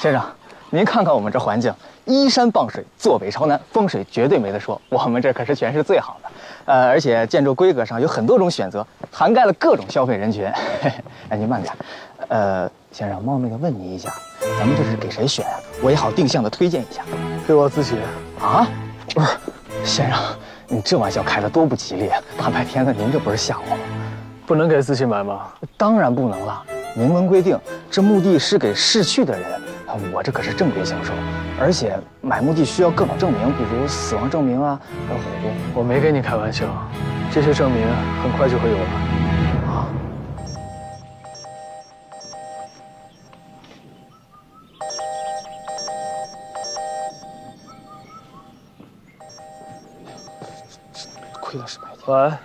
先生，您看看我们这环境，依山傍水，坐北朝南，风水绝对没得说。我们这可是全市最好的，呃，而且建筑规格上有很多种选择，涵盖了各种消费人群。哎，您慢点。呃，先生，冒昧的问您一下，咱们这是给谁选啊？我也好定向的推荐一下。给我自己。啊？不是，先生，你这玩笑开的多不吉利啊！大白天的，您这不是吓我吗？不能给自己买吗？当然不能了。明文规定，这墓地是给逝去的人，我这可是正规销售，而且买墓地需要各种证明，比如死亡证明啊。我我没跟你开玩笑，这些证明很快就会有了。啊！亏了是白天。晚安。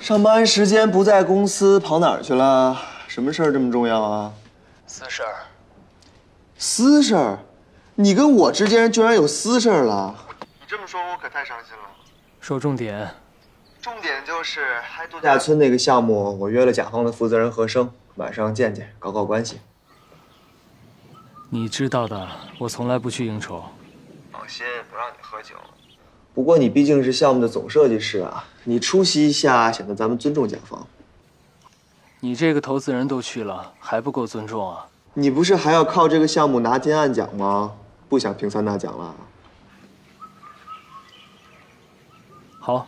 上班时间不在公司，跑哪儿去了？什么事儿这么重要啊？私事儿。私事儿？你跟我之间居然有私事儿了？你这么说，我可太伤心了。说重点。重点就是嗨度假村那个项目，我约了甲方的负责人何生，晚上见见，搞搞关系。你知道的，我从来不去应酬。放心，不让你喝酒。不过你毕竟是项目的总设计师啊，你出席一下，显得咱们尊重甲方。你这个投资人都去了，还不够尊重啊？你不是还要靠这个项目拿金案奖吗？不想评三大奖了？好，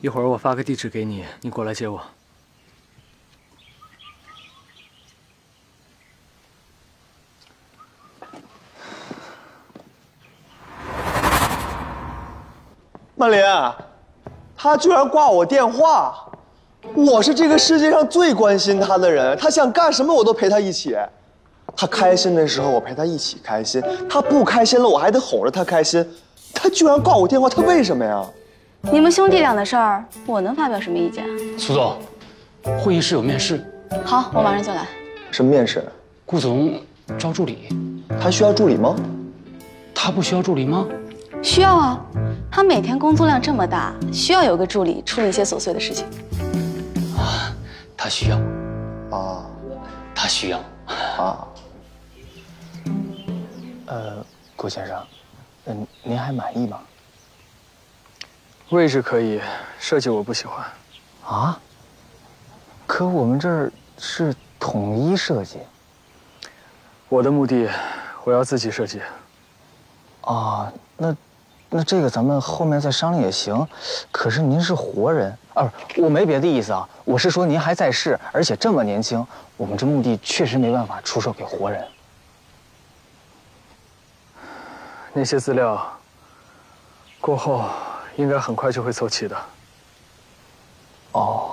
一会儿我发个地址给你，你过来接我。曼琳，他居然挂我电话！我是这个世界上最关心他的人，他想干什么我都陪他一起。他开心的时候我陪他一起开心，他不开心了我还得哄着他开心。他居然挂我电话，他为什么呀？你们兄弟俩的事儿，我能发表什么意见？苏总，会议室有面试。好，我马上就来。什么面试？顾总招助理，他需要助理吗？他不需要助理吗？需要啊，他每天工作量这么大，需要有个助理处理一些琐碎的事情。需要。啊，他需要。啊。呃，顾先生，嗯，您还满意吗？位置可以，设计我不喜欢。啊？可我们这儿是统一设计。我的目的，我要自己设计。啊，那。那这个咱们后面再商量也行，可是您是活人啊，我没别的意思啊，我是说您还在世，而且这么年轻，我们这墓地确实没办法出售给活人。那些资料过后应该很快就会凑齐的。哦。